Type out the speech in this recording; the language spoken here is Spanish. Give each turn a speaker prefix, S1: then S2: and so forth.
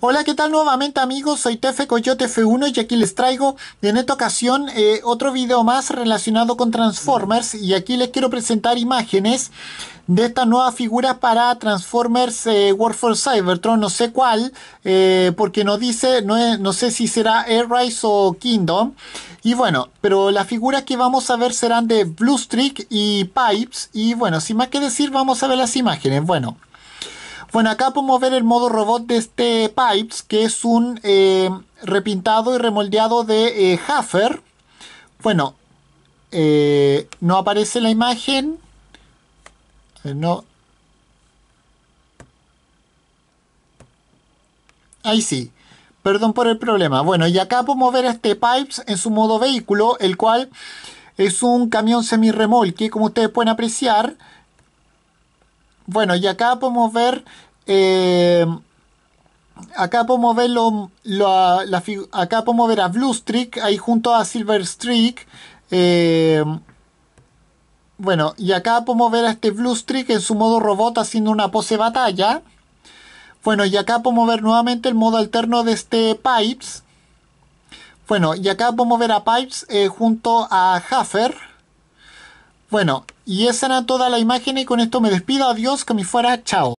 S1: Hola, ¿qué tal nuevamente amigos? Soy Tefe Coyote F1 y aquí les traigo en esta ocasión eh, otro video más relacionado con Transformers y aquí les quiero presentar imágenes de estas nuevas figuras para Transformers eh, War for Cybertron, no sé cuál, eh, porque no dice, no, sé si será Airrise o Kingdom. Y bueno, pero las figuras que vamos a ver serán de Blue Streak y Pipes. Y bueno, sin más que decir, vamos a ver las imágenes. Bueno. Bueno, acá podemos ver el modo robot de este Pipes, que es un eh, repintado y remoldeado de eh, Bueno, eh, no aparece la imagen. Eh, no. Ahí sí. Perdón por el problema. Bueno, y acá podemos ver este Pipes en su modo vehículo, el cual es un camión semi-remolque, como ustedes pueden apreciar. Bueno, y acá podemos ver. Eh, acá podemos ver lo, acá podemos ver a Blue Streak ahí junto a Silver Streak. Eh, bueno, y acá podemos ver a este Blue Streak en su modo robot haciendo una pose batalla. Bueno, y acá podemos ver nuevamente el modo alterno de este Pipes. Bueno, y acá podemos ver a Pipes eh, junto a Huffer. Bueno, y esa era toda la imagen y con esto me despido. Adiós, que me fuera. Chao.